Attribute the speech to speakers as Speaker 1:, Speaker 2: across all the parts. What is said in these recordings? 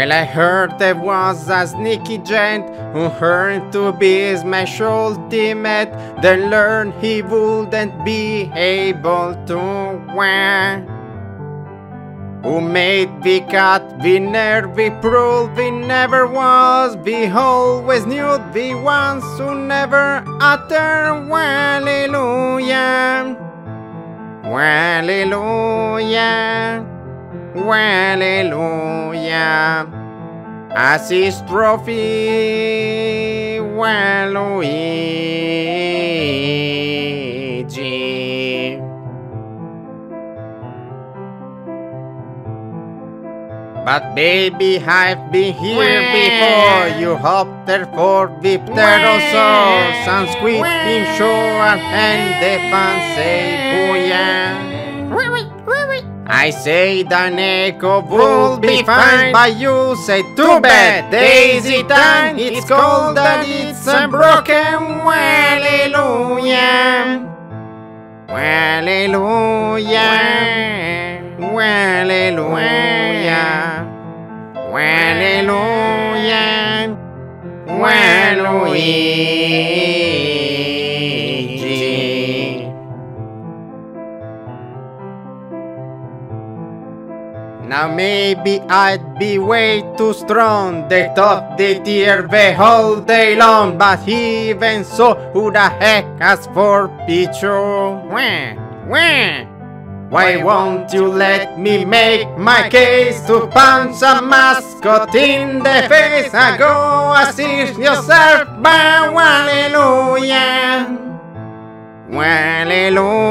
Speaker 1: Well, I heard there was a sneaky gent who heard to be Smash Ultimate, then learned he wouldn't be able to win. Who made we cut, we nervy proved we never was, we always knew we ones who never utter hallelujah. Hallelujah. Hallelujah. Assist trophy, Waluigi. But baby, I've been here before. You hope therefore be pterosaurs and squid in shore and the fans say booyah. Oh I say the Neko will be fine, but you say too bad. Daisy time, it's cold and it's a broken hallelujah. Hallelujah. Hallelujah. Hallelujah. Now maybe I'd be way too strong. They thought they tear the whole day long, but even so, who the heck asked for Pichu? Wah, wah. Why won't you let me make my case to punch a mascot in the face? I go assist yourself by hallelujah. Oh oh hallelujah.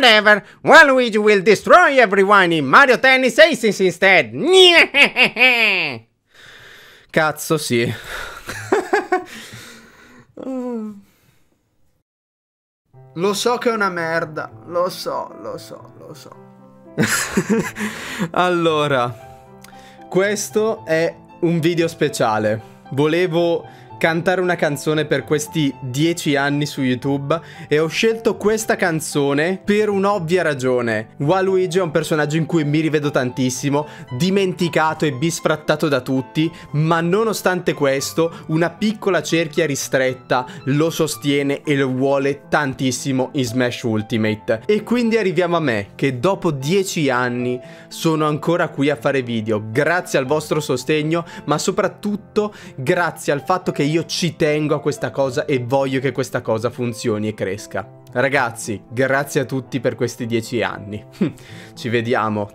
Speaker 1: Whatever. Waluigi will destroy everyone in Mario Tennis Aces instead. Cazzo, sì.
Speaker 2: Lo so che è una merda, lo so, lo so, lo so.
Speaker 3: allora, questo è un video speciale. Volevo cantare una canzone per questi dieci anni su YouTube e ho scelto questa canzone per un'ovvia ragione. Waluigi è un personaggio in cui mi rivedo tantissimo, dimenticato e bisfrattato da tutti, ma nonostante questo una piccola cerchia ristretta lo sostiene e lo vuole tantissimo in Smash Ultimate. E quindi arriviamo a me, che dopo dieci anni sono ancora qui a fare video, grazie al vostro sostegno, ma soprattutto grazie al fatto che io ci tengo a questa cosa e voglio che questa cosa funzioni e cresca. Ragazzi, grazie a tutti per questi dieci anni. ci vediamo.